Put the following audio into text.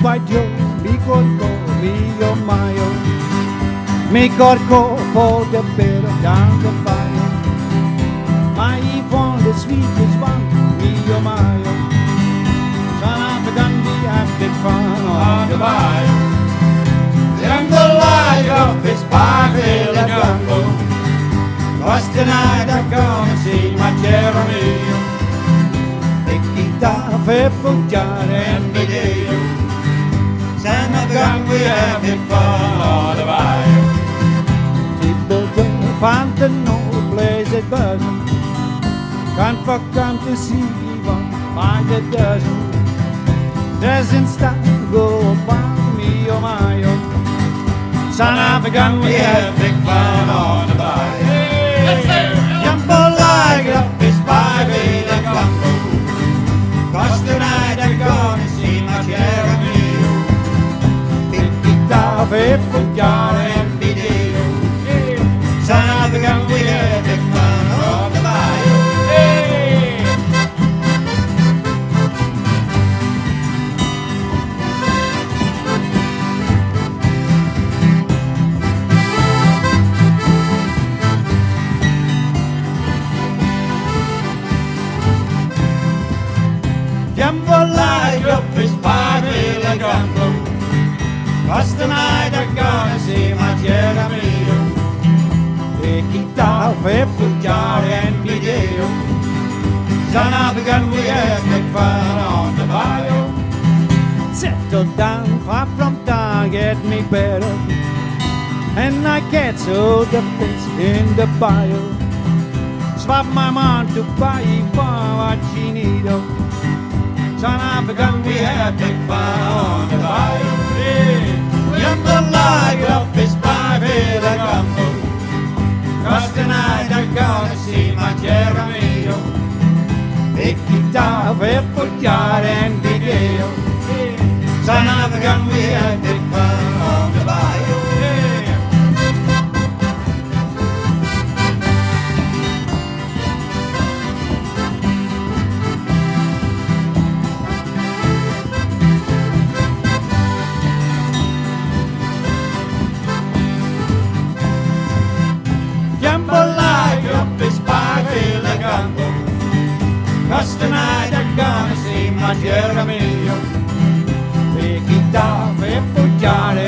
guaggio, mi corco, mio maio, mi corco for the better down the fire. My Yvonne, the sweetest one, mio maio, son of a gun, we have big fun on the bayou. And the light of his party la gumbo Cause tonight I'm gonna see my Jeremy E chitarra per foggiare and video Son of a gun we having fun all the while Tipo fante no blaze buzzing Can't fuck come to see one by the dozen Doesn't stop go! by me oh my oh Son a gun We having fun on the bayou Jumbo per foggiare and video Son of a gun we having fun on the Jumbo light up his party la gumbo Cause foggiare and video gun we have big fun on bayou Settle down far from town, get me better. And I so the fish in the bio. Swap my mom to buy for what she need. oh. Son of a gun, we have big fun on the bayou. Young my Jeremy. Big guitar per foggiare and video. Son of Cause tonight I'm gonna see my Jeremy. Big guitar per foggiare